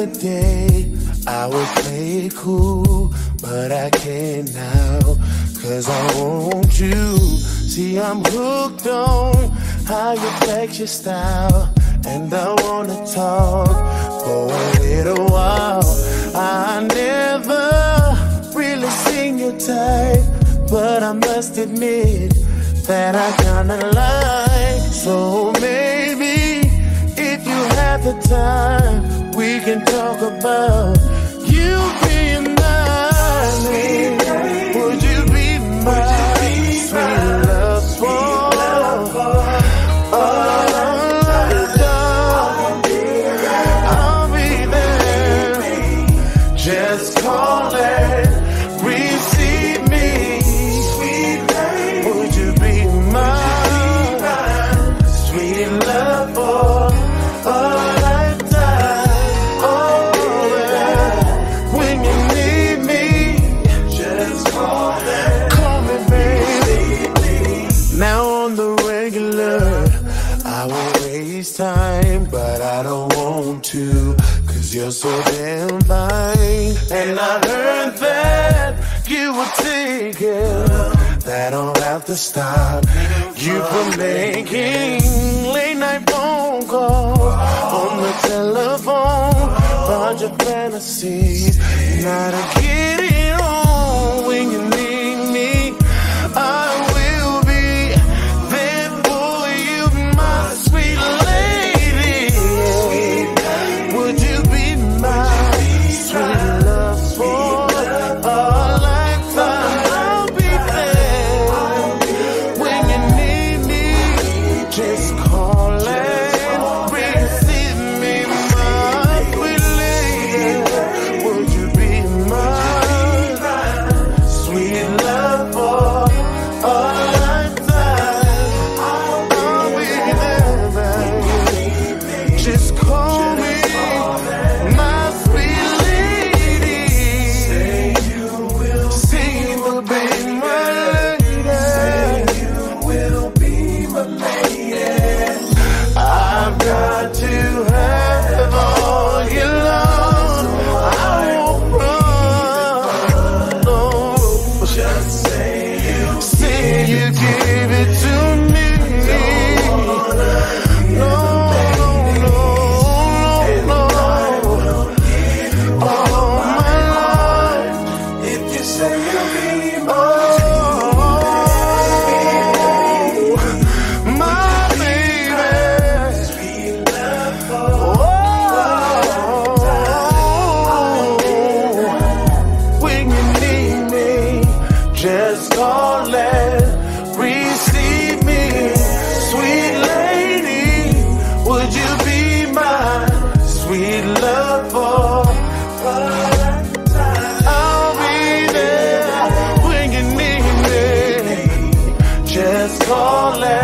other day I would play it cool, but I can't now. Cause I want you. See, I'm hooked on how you flex your style. And I wanna talk for a little while. I never really seen your type, but I must admit that I kinda like. So maybe if you have the time can talk about. I won't waste time, but I don't want to. Cause you're so damn fine. And I learned that you were taken. That I'll have to stop you from making late night phone calls on the telephone. About your fantasies. not a get in. give call it.